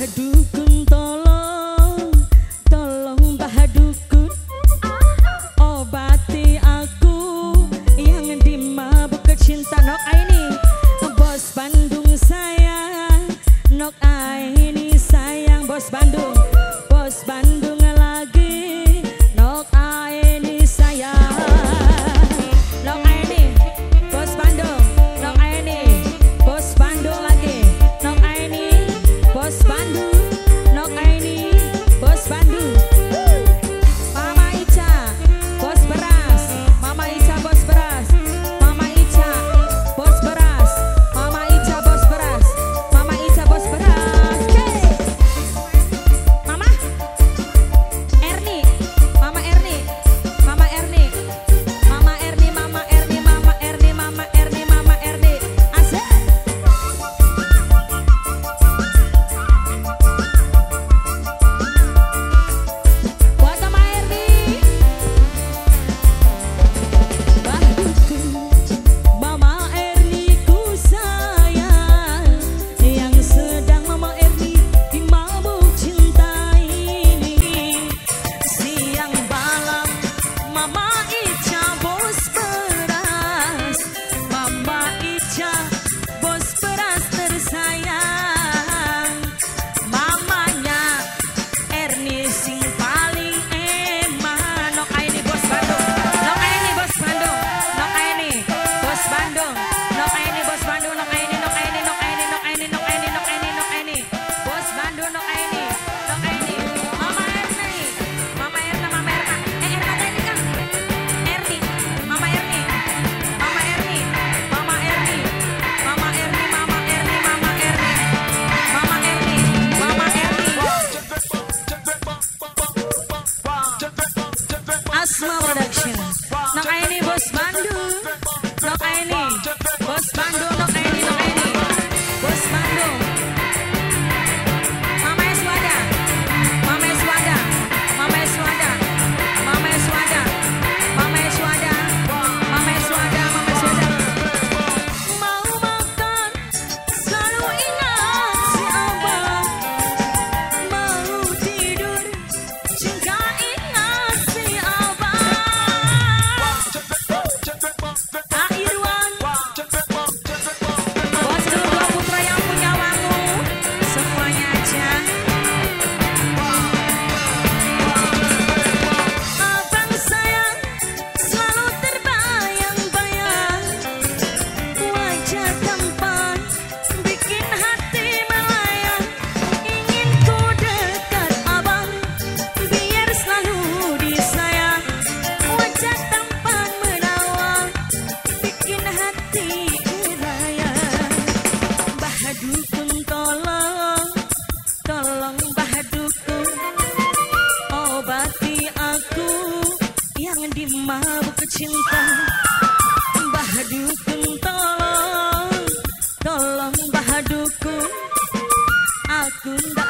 Dukun tolong Tolong Mbah Dukun Obati aku Yang dimabuk kecinta Nok Aini, Bos Bandung sayang. Nok Aini sayang Bos Bandung. Bos Bandung tentang bahadukung tolong tolong bahaduku aku ndak